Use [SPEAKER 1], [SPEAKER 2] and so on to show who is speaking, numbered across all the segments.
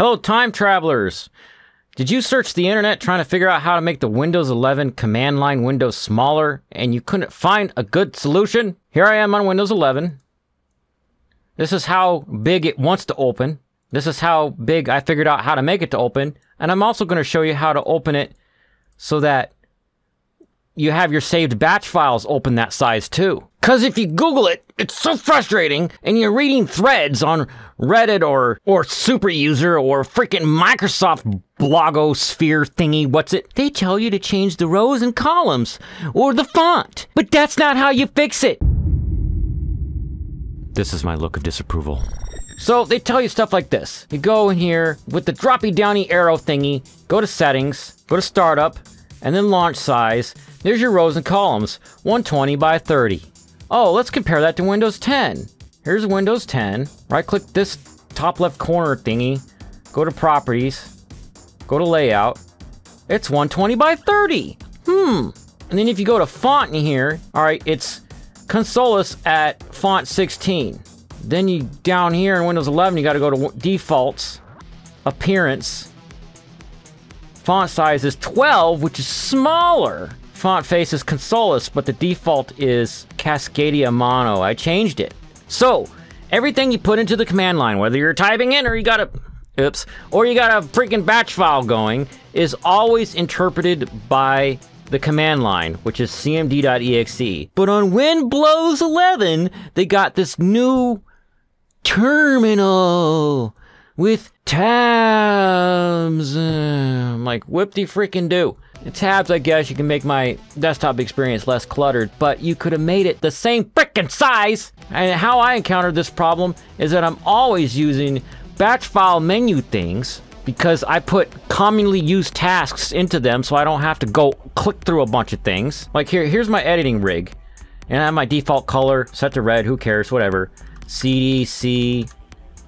[SPEAKER 1] Hello, time travelers! Did you search the internet trying to figure out how to make the Windows 11 command line window smaller and you couldn't find a good solution? Here I am on Windows 11. This is how big it wants to open. This is how big I figured out how to make it to open. And I'm also going to show you how to open it so that you have your saved batch files open that size too. Cause if you Google it, it's so frustrating and you're reading threads on Reddit or, or Superuser or freaking Microsoft blogosphere thingy, what's it? They tell you to change the rows and columns or the font. But that's not how you fix it. This is my look of disapproval. So they tell you stuff like this. You go in here with the droppy downy arrow thingy, go to settings, go to startup, and then launch size. There's your rows and columns, 120 by 30. Oh, let's compare that to Windows 10. Here's Windows 10. Right click this top left corner thingy, go to properties, go to layout. It's 120 by 30. Hmm. And then if you go to font in here, all right, it's Consolas at font 16. Then you down here in Windows 11, you got to go to defaults, appearance. Font size is 12, which is smaller. Font face is Consolas, but the default is Cascadia Mono. I changed it. So, everything you put into the command line, whether you're typing in or you got a oops, or you got a freaking batch file going, is always interpreted by the command line, which is cmd.exe. But on WinBlows 11, they got this new terminal with tabs. I'm like, whip de freaking do. Tabs, I guess, you can make my desktop experience less cluttered, but you could have made it the same freaking size. And how I encountered this problem is that I'm always using batch file menu things because I put commonly used tasks into them so I don't have to go click through a bunch of things. Like here, here's my editing rig. And I have my default color set to red, who cares, whatever. CDC,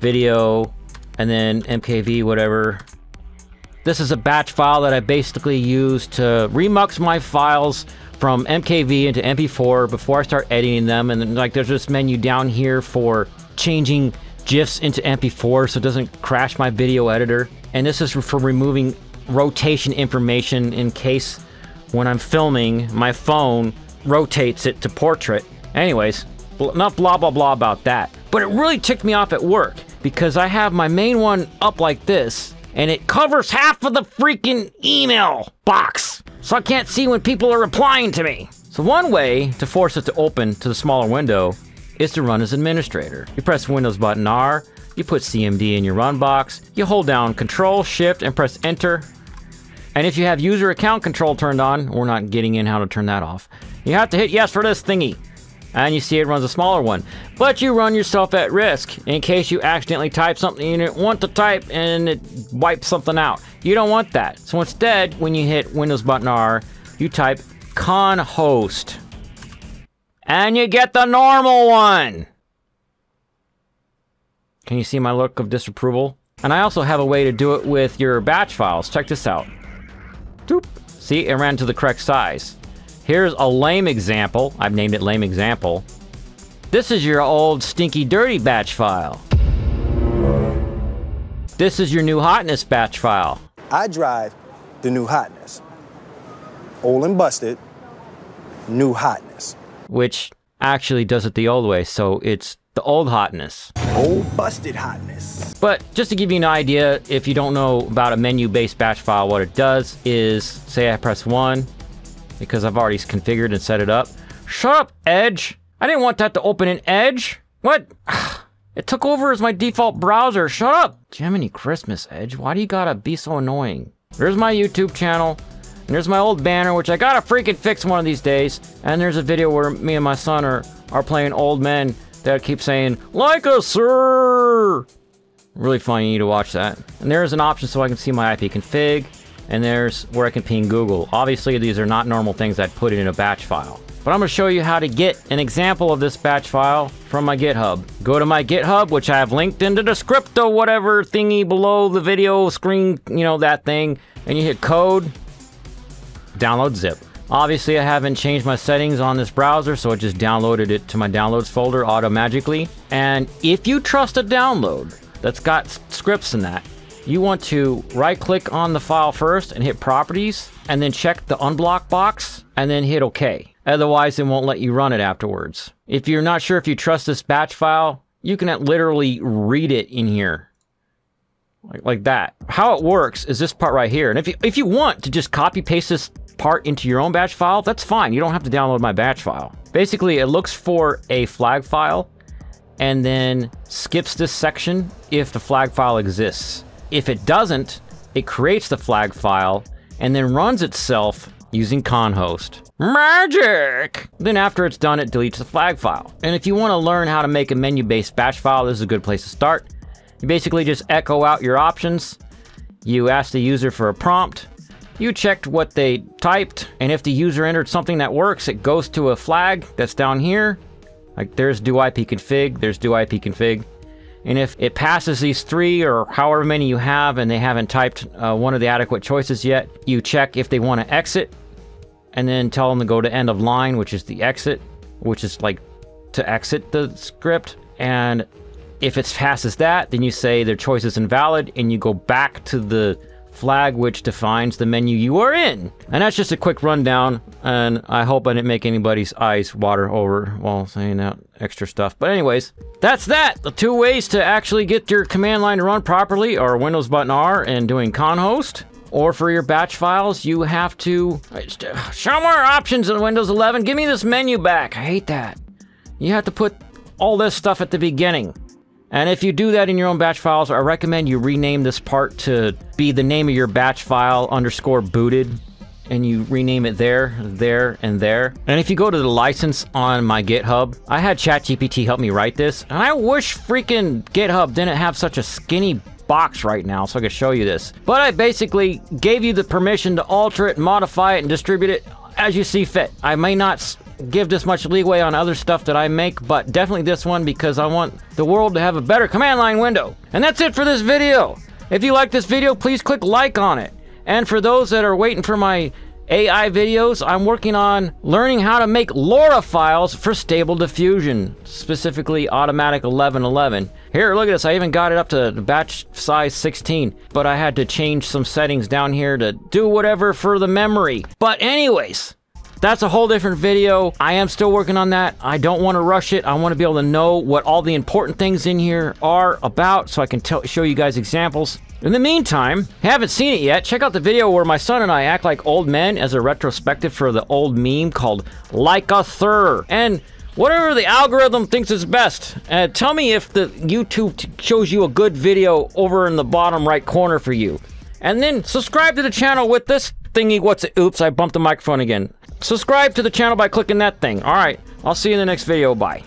[SPEAKER 1] video, and then MKV, whatever. This is a batch file that I basically use to remux my files from MKV into MP4 before I start editing them. And then, like, there's this menu down here for changing GIFs into MP4 so it doesn't crash my video editor. And this is for removing rotation information in case when I'm filming, my phone rotates it to portrait. Anyways, enough blah blah blah about that. But it really ticked me off at work because I have my main one up like this and it covers half of the freaking email box. So I can't see when people are replying to me. So one way to force it to open to the smaller window is to run as administrator. You press Windows button R, you put CMD in your run box, you hold down Control Shift and press Enter. And if you have user account control turned on, we're not getting in how to turn that off. You have to hit yes for this thingy. And you see it runs a smaller one. But you run yourself at risk in case you accidentally type something you didn't want to type and it wipes something out. You don't want that. So instead, when you hit Windows button R, you type conhost. And you get the normal one. Can you see my look of disapproval? And I also have a way to do it with your batch files. Check this out. Doop. See, it ran to the correct size. Here's a lame example. I've named it lame example. This is your old stinky dirty batch file. This is your new hotness batch file.
[SPEAKER 2] I drive the new hotness. Old and busted, new hotness.
[SPEAKER 1] Which actually does it the old way, so it's the old hotness.
[SPEAKER 2] Old busted hotness.
[SPEAKER 1] But just to give you an idea, if you don't know about a menu-based batch file, what it does is, say I press 1, because I've already configured and set it up. Shut up, Edge! I didn't want that to open in Edge! What? It took over as my default browser. Shut up! Jiminy Christmas, Edge. Why do you gotta be so annoying? There's my YouTube channel. And there's my old banner, which I gotta freaking fix one of these days. And there's a video where me and my son are, are playing old men that keep saying, Like us, sir! Really funny, you need to watch that. And there's an option so I can see my IP config. And there's where I can ping Google. Obviously, these are not normal things I'd put in a batch file. But I'm going to show you how to get an example of this batch file from my GitHub. Go to my GitHub, which I have linked in the descripto whatever thingy below the video screen, you know, that thing. And you hit code, download zip. Obviously, I haven't changed my settings on this browser, so I just downloaded it to my downloads folder auto-magically. And if you trust a download that's got scripts in that, you want to right click on the file first and hit properties and then check the unblock box and then hit OK. Otherwise, it won't let you run it afterwards. If you're not sure if you trust this batch file, you can literally read it in here. Like, like that. How it works is this part right here. And if you, if you want to just copy paste this part into your own batch file, that's fine. You don't have to download my batch file. Basically, it looks for a flag file and then skips this section if the flag file exists. If it doesn't, it creates the flag file and then runs itself using conhost. Magic! Then after it's done, it deletes the flag file. And if you want to learn how to make a menu-based batch file, this is a good place to start. You basically just echo out your options. You ask the user for a prompt. You checked what they typed, and if the user entered something that works, it goes to a flag that's down here. Like there's do ipconfig, there's do ipconfig. And if it passes these three or however many you have and they haven't typed uh, one of the adequate choices yet, you check if they want to exit and then tell them to go to end of line, which is the exit, which is like to exit the script. And if it passes that, then you say their choice is invalid and you go back to the flag which defines the menu you are in. And that's just a quick rundown, and I hope I didn't make anybody's eyes water over while saying that extra stuff. But anyways, that's that. The two ways to actually get your command line to run properly are Windows button R and doing conhost. Or for your batch files, you have to uh, show more options in Windows 11. Give me this menu back. I hate that. You have to put all this stuff at the beginning. And if you do that in your own batch files, I recommend you rename this part to be the name of your batch file underscore booted. And you rename it there, there, and there. And if you go to the license on my GitHub, I had ChatGPT help me write this. And I wish freaking GitHub didn't have such a skinny box right now so I could show you this. But I basically gave you the permission to alter it, modify it, and distribute it as you see fit. I may not give this much leeway on other stuff that I make, but definitely this one because I want the world to have a better command line window. And that's it for this video. If you like this video, please click like on it. And for those that are waiting for my AI videos, I'm working on learning how to make LoRa files for stable diffusion, specifically automatic 1111. Here, look at this, I even got it up to batch size 16, but I had to change some settings down here to do whatever for the memory. But anyways, that's a whole different video. I am still working on that. I don't want to rush it. I want to be able to know what all the important things in here are about so I can show you guys examples. In the meantime, haven't seen it yet, check out the video where my son and I act like old men as a retrospective for the old meme called Like a Thur. And whatever the algorithm thinks is best. Uh, tell me if the YouTube shows you a good video over in the bottom right corner for you. And then subscribe to the channel with this thingy. What's it? Oops, I bumped the microphone again. Subscribe to the channel by clicking that thing. All right, I'll see you in the next video. Bye.